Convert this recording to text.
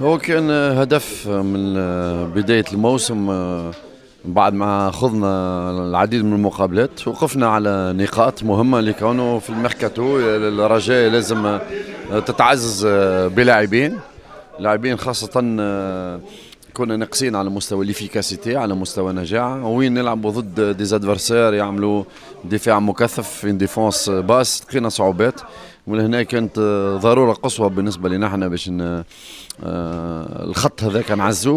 هو كان هدف من بداية الموسم بعد ما خضنا العديد من المقابلات وقفنا على نقاط مهمة لكونه في الميركاتو الرجاء لازم تتعزز بلاعبين لاعبين خاصة كنا ناقصين على مستوى l'efficacité على مستوى نجاعة وين نلعبوا ضد des adversaires يعملوا دفاع مكثف في défense basse. لقينا صعوبات. ومن هنا كانت ضرورة قصوى بالنسبة لنا إحنا باش الخط هذاك نعزو